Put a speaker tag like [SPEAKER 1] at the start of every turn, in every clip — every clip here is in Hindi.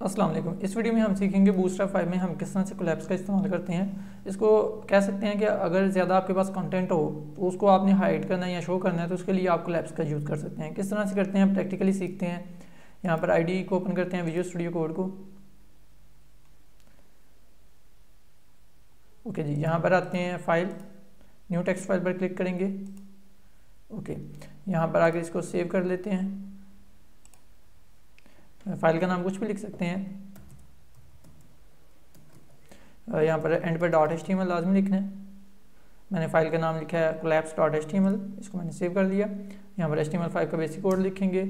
[SPEAKER 1] वालेकुम इस वीडियो में हम सीखेंगे बूस्टर फाइव में हम किस तरह से कोलैप्स का इस्तेमाल करते हैं। इसको कह सकते हैं कि अगर ज़्यादा आपके पास कंटेंट हो तो उसको आपने हाइड करना है या शो करना है तो उसके लिए आप कोलैप्स का यूज़ कर सकते हैं। किस तरह से करते हैं प्रैक्टिकली सीखते हैं। यहाँ पर ID को ओपन करते हैं विजुअल स्टूडियो कोड को। ओके जी, यहाँ पर आते हैं फ़ाइल न्यू टेक्स्ट फ़ाइल पर क्लिक करेंगे। ओके यहाँ पर आकर इसको सेव कर लेते हैं। फ़ाइल का नाम कुछ भी लिख सकते हैं। यहाँ पर एंड पर डॉट एच लाजमी लिखना है। मैंने फ़ाइल का नाम लिखा है कोलैप्स डॉट एच इसको मैंने सेव कर दिया यहाँ पर एच फाइव का बेसिक कोड लिखेंगे।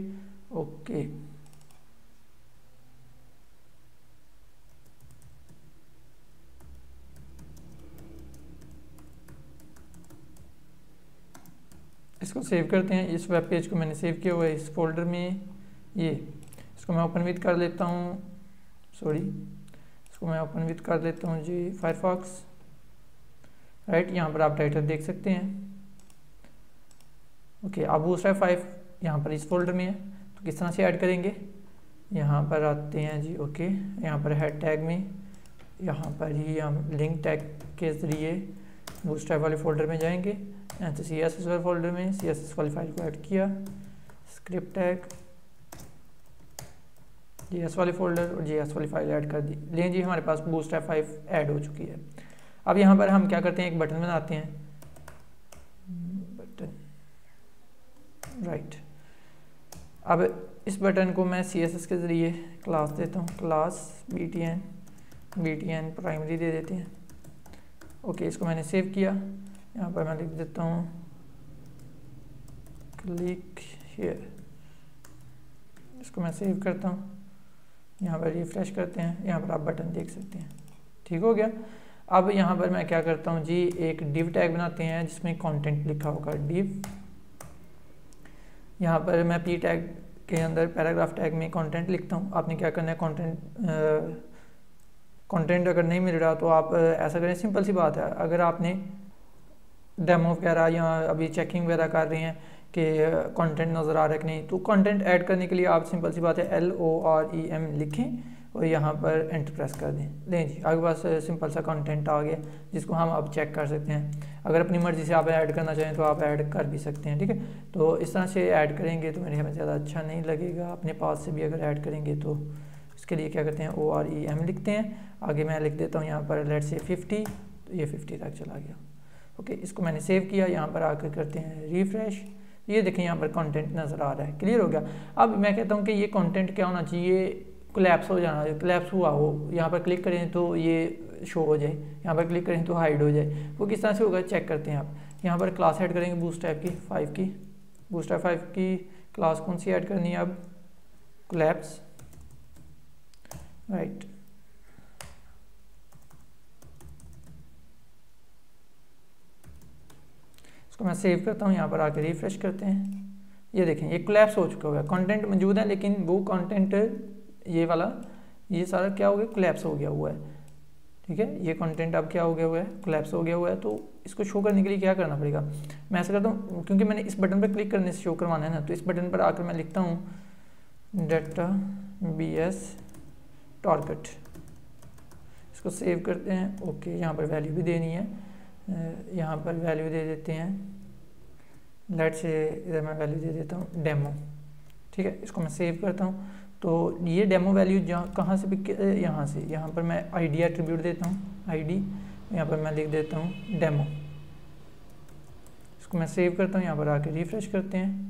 [SPEAKER 1] ओके। इसको सेव करते हैं। इस वेब पेज को मैंने सेव किया हुआ है इस फोल्डर में। ये। इसको मैं ओपन विथ कर लेता हूँ। सॉरी इसको मैं ओपन विथ कर लेता हूँ जी फायरफॉक्स राइट यहाँ पर आप टाइटल देख सकते हैं। ओके अब दूसरा फाइव यहाँ पर इस फोल्डर में है। तो किस तरह से ऐड करेंगे? यहाँ पर आते हैं जी ओके यहाँ पर हेड टैग में, यहाँ पर ही हम लिंक टैग के ज़रिए बूस्ट्रैप वाले फोल्डर में जाएँगे। तो सी एस वाले फोल्डर में सी एस एस वाली फ़ाइल को ऐड किया। स्क्रिप्ट टैग जी एस वाली फोल्डर और जी एस वाली फ़ाइल ऐड कर दी। लेकिन जी, हमारे पास बूस्ट एफ़ फाइव ऐड हो चुकी है। अब यहाँ पर हम क्या करते हैं? एक बटन बनाते हैं। बटन राइट अब इस बटन को मैं सी एस एस के ज़रिए क्लास देता हूँ। Class B T N B T N primary दे देते हैं। ओके इसको मैंने सेव किया। यहाँ पर मैं लिख देता हूँ। क्लिक हियर इसको मैं सेव करता हूँ। यहाँ पर रिफ्रेश करते हैं, यहाँ पर आप बटन देख सकते हैं। ठीक हो गया? अब यहाँ पर मैं क्या करता हूँ जी, एक डिव टैग बनाते हैं, जिसमें कंटेंट लिखा होगा डिव यहाँ पर मैं पी टैग के अंदर पैराग्राफ टैग में कंटेंट लिखता हूँ। आपने क्या करना है कंटेंट कंटेंट अगर नहीं मिल रहा तो आप ऐसा करें सिंपल सी बात है। अगर आपने डेमो वगैरह या अभी चेकिंग वगैरह कर रहे हैं कि कंटेंट नज़र आ रहा है कि नहीं? तो कंटेंट ऐड करने के लिए आप सिंपल सी बात है L O R E M लिखें और यहाँ पर एंटर प्रेस कर दें। लें जी आपके पास सिंपल सा कंटेंट आ गया, जिसको हम अब चेक कर सकते हैं। अगर अपनी मर्ज़ी से आप ऐड करना चाहें तो आप ऐड कर भी सकते हैं, ठीक है? तो इस तरह से ऐड करेंगे तो मेरे हमें ज़्यादा अच्छा नहीं लगेगा। अपने पास से भी अगर ऐड करेंगे तो इसके लिए क्या करते हैं? ओ आर ई एम लिखते हैं। आगे मैं लिख देता हूँ यहाँ पर लेट से फिफ्टी तो ये फिफ्टी तक चला गया। ओके, इसको मैंने सेव किया। यहाँ पर आकर करते हैं रिफ्रेश ये देखें यहाँ पर कंटेंट नज़र आ रहा है। क्लियर हो गया? अब मैं कहता हूँ कि ये कंटेंट क्या होना चाहिए? क्लैप्स हो जाना चाहिए कोलैप्स हुआ हो, यहाँ पर क्लिक करें तो ये शो हो जाए। यहाँ पर क्लिक करें तो हाइड हो जाए। वो किस तरह से होगा? चेक करते हैं आप। यहाँ पर क्लास ऐड करेंगे बूस्ट टाइप की फाइव की। बूस्ट टाइप फाइव की क्लास कौन सी ऐड करनी है अब? क्लैप्स राइट इसको मैं सेव करता हूँ, यहाँ पर आके रिफ्रेश करते हैं। ये देखें, ये कोलैप्स हो चुका हुआ है कंटेंट मौजूद है, लेकिन वो कंटेंट ये वाला, ये सारा क्या हो गया? क्लैप्स हो गया हुआ है। ठीक है? ये कंटेंट अब क्या हो गया हुआ है? क्लैप्स हो गया हुआ है। तो इसको शो करने के लिए क्या करना पड़ेगा? मैं ऐसा करता हूँ, क्योंकि मैंने इस बटन पर क्लिक करने से शो करवाना है ना तो इस बटन पर आकर मैं लिखता हूँ डेटा बी एस टारगेट इसको सेव करते हैं। ओके यहाँ पर वैल्यू भी देनी है। यहाँ पर वैल्यू दे देते हैं। लेट से इधर मैं वैल्यू दे देता हूँ डेमो ठीक है, इसको मैं सेव करता हूँ। तो ये डेमो वैल्यू जहाँ, कहाँ से भी यहाँ से। यहाँ पर मैं आईडी एट्रीब्यूट देता हूँ आईडी यहाँ पर मैं लिख देता हूँ डेमो इसको मैं सेव करता हूँ, यहाँ पर आके रिफ्रेश करते हैं।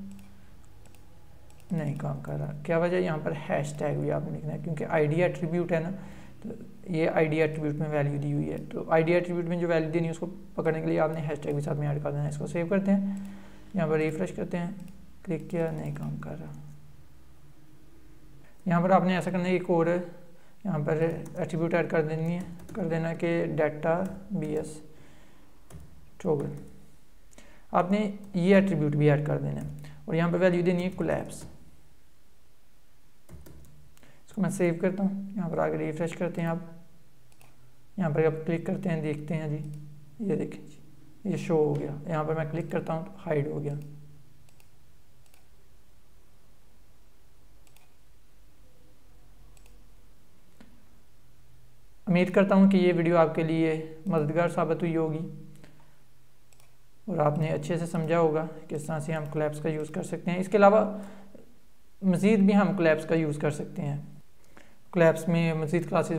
[SPEAKER 1] नहीं, काम कर रहा। क्या वजह? यहाँ पर हैश टैग भी आपने लिखना है, क्योंकि आईडी एट्रीब्यूट है ना। तो ये आईडी एट्रीब्यूट में वैल्यू दी हुई है। तो आईडी एट्रीब्यूट में जो वैल्यू देनी है, उसको पकड़ने के लिए आपने हैश टैग भी साथ में ऐड कर देना है। इसको सेव करते हैं। यहाँ पर रिफ्रेश करते हैं। क्लिक किया नहीं काम कर रहा। यहाँ पर आपने ऐसा करना है, एक और यहाँ पर एट्रीब्यूट ऐड कर देनी है। कर देना कि डाटा बी एस टोगल आपने ये एट्रीब्यूट भी ऐड कर देना है। और यहाँ पर वैल्यू देनी है कोलैप्स इसको मैं सेव करता हूँ। यहाँ पर आगे रिफ्रेश करते हैं आप। यहाँ पर आप क्लिक करते हैं, देखते हैं जी। ये देखें जी। ये शो हो गया। यहाँ पर मैं क्लिक करता हूँ तो हाइड हो गया। उम्मीद करता हूँ कि ये वीडियो आपके लिए मददगार साबित हुई होगी। और आपने अच्छे से समझा होगा किस तरह से हम क्लैप्स का यूज़ कर सकते हैं। इसके अलावा मज़ीद भी हम क्लैप्स का यूज़ कर सकते हैं। क्लैप्स में मज़ीद क्लासेस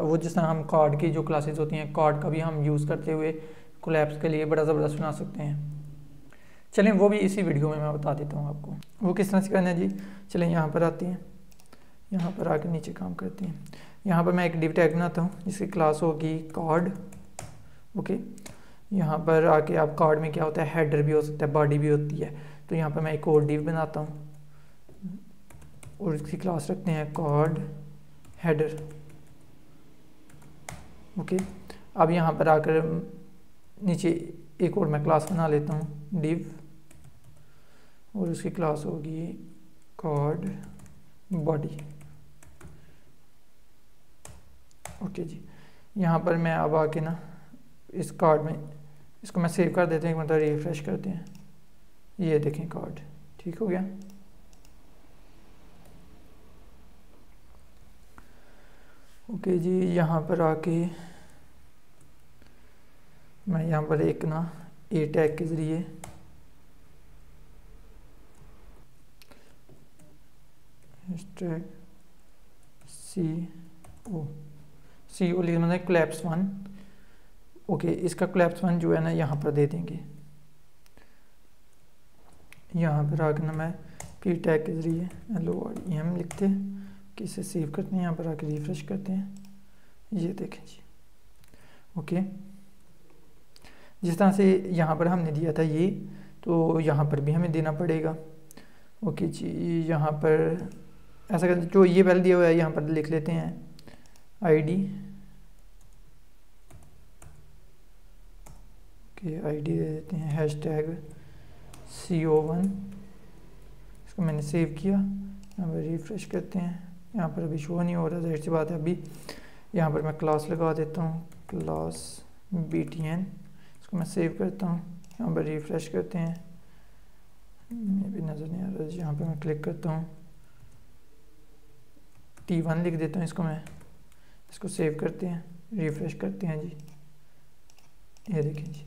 [SPEAKER 1] वो जिस तरह हम कार्ड की जो क्लासेस होती हैं कार्ड का भी हम यूज़ करते हुए क्लैप्स के लिए बड़ा ज़बरदस्त बना सकते हैं। चलें, वो भी इसी वीडियो में मैं बता देता हूँ आपको। वो किस तरह से करना है जी? चलें, यहाँ पर आते हैं। यहाँ पर आकर नीचे काम करते हैं। यहाँ पर मैं एक डिव टैग बनाता हूँ, जिसकी क्लास होगी कार्ड ओके यहाँ पर आके आप कार्ड में क्या होता है? हेडर भी हो सकता है बॉडी भी होती है। तो यहाँ पर मैं एक और डिव बनाता हूँ। और इसकी क्लास रखते हैं कार्ड हेडर ओके अब यहाँ पर आकर नीचे एक और मैं क्लास बना लेता हूँ डिव और उसकी क्लास होगी कार्ड बॉडी ओके जी. यहाँ पर मैं अब आके ना इस कार्ड में, इसको मैं सेव कर देते हैं, एक मतलब रिफ्रेश करते हैं। ये देखें कार्ड ठीक हो गया? ओके जी, यहाँ पर आके मैं यहाँ पर एक ना ए टैग के ज़रिए टैग सी ओ सी ओ लिख मतलब क्लैप्स वन ओके, इसका क्लैप्स वन जो है ना, यहाँ पर दे देंगे। यहाँ पर आकर ना मैं पी टैग के ज़रिए L O R E M लिखते। कि इसे सेव करते हैं, यहाँ पर आकर रिफ्रेश करते हैं। ये देखें जी। ओके जिस तरह से यहाँ पर हमने दिया था ये तो यहाँ पर भी हमें देना पड़ेगा। ओके जी, यहाँ पर ऐसा कर जो ये पहले दिया हुआ है, यहाँ पर लिख लेते हैं आईडी ओके आईडी दे देते हैं hash tag C O one इसको मैंने सेव किया, यहाँ पर रिफ्रेश करते हैं। यहाँ पर अभी शो नहीं हो रहा, ज़ाहिर सी बात है अभी। यहाँ पर मैं क्लास लगा देता हूँ क्लास बी टी एन इसको मैं सेव करता हूँ, यहाँ पर रिफ्रेश करते हैं। ये भी नज़र नहीं आ रहा, जी यहाँ पर मैं क्लिक करता हूँ। टी वन लिख देता हूँ इसको मैं। इसको सेव करते हैं रिफ्रेश करते हैं, जी। ये देखें, जी।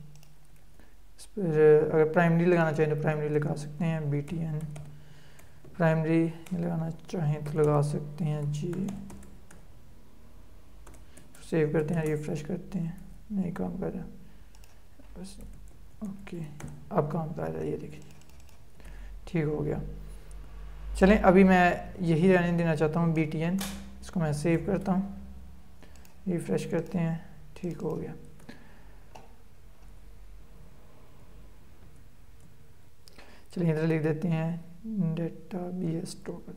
[SPEAKER 1] इस पर अगर प्राइमरी लगाना चाहें तो प्राइमरी लगा सकते हैं बी टी एन प्राइमरी लगाना चाहें तो लगा सकते हैं, जी। सेव करते हैं रिफ्रेश करते हैं नहीं काम कर रहा बस ओके अब काम कर रहा है, ये देखिए। ठीक हो गया। चलें, अभी मैं यही रहने देना चाहता हूँ बी टी एन इसको मैं सेव करता हूँ। रिफ्रेश करते हैं, ठीक हो गया। चलिए इधर लिख देते हैं डेटा बी एस टोकन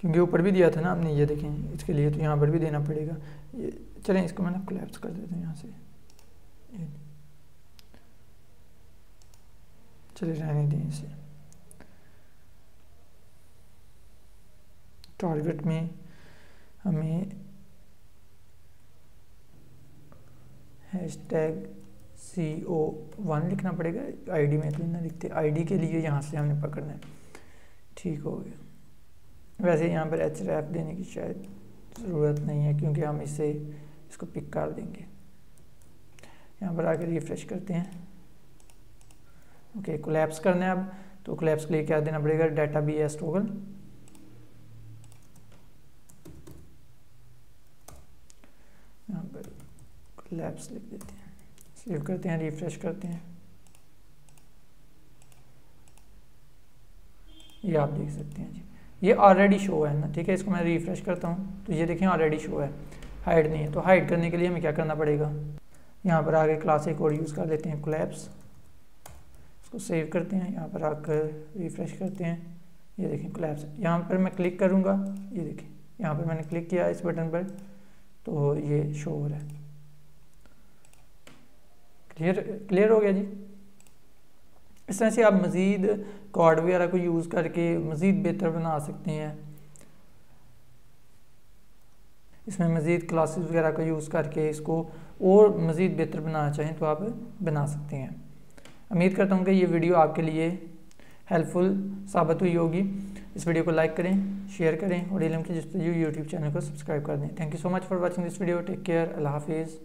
[SPEAKER 1] क्योंकि ऊपर भी दिया था ना आपने ये देखें, इसके लिए तो यहाँ पर भी देना पड़ेगा। ये, चलें, इसको मैंने कोलैप्स कर देते हैं यहाँ से। चलिए रहने दें इसे। टारगेट में हमें hash tag C O one लिखना पड़ेगा आईडी में तो ना लिखते आईडी के लिए यहाँ से हमने पकड़ना है। ठीक हो गया। वैसे यहाँ पर एच रैप देने की शायद ज़रूरत नहीं है, क्योंकि हम इसे, इसको पिक कर देंगे। यहाँ पर आकर रिफ्रेश करते हैं। ओके कोलैप्स करना है अब। तो कोलैप्स के लिए क्या देना पड़ेगा? डाटा बी एस टोगल यहाँ पर कोलैप्स लिख देते हैं। सेव करते हैं रिफ्रेश करते हैं ये आप देख सकते हैं जी। ये ऑलरेडी शो है ना, ठीक है? इसको मैं रिफ्रेश करता हूँ। तो ये देखें ऑलरेडी शो है। हाइड नहीं है। तो हाइड करने के लिए हमें क्या करना पड़ेगा? यहाँ पर आगे क्लास एक और यूज़ कर लेते हैं कोलैप्स इसको सेव करते हैं। यहाँ पर आकर रिफ्रेश करते हैं। ये देखें कोलैप्स यहाँ पर मैं क्लिक करूँगा। ये देखें, यहाँ पर मैंने क्लिक किया इस बटन पर। तो ये शो हो रहा है। क्लियर क्लियर हो गया जी? इस तरह से आप मज़ीद कार्ड वगैरह को यूज़ करके मज़ीद बेहतर बना सकते हैं। इसमें मज़ीद क्लासेस वगैरह का यूज़ करके इसको और मज़ीद बेहतर बनाना चाहें तो आप बना सकते हैं। उम्मीद करता हूँ कि ये वीडियो आपके लिए हेल्पफुल साबित हुई होगी। इस वीडियो को लाइक करें शेयर करें और इलम की जस्तजू यूट्यूब चैनल को सब्सक्राइब कर दें। Thank you so much for watching this video take care अल्लाह हाफिज़।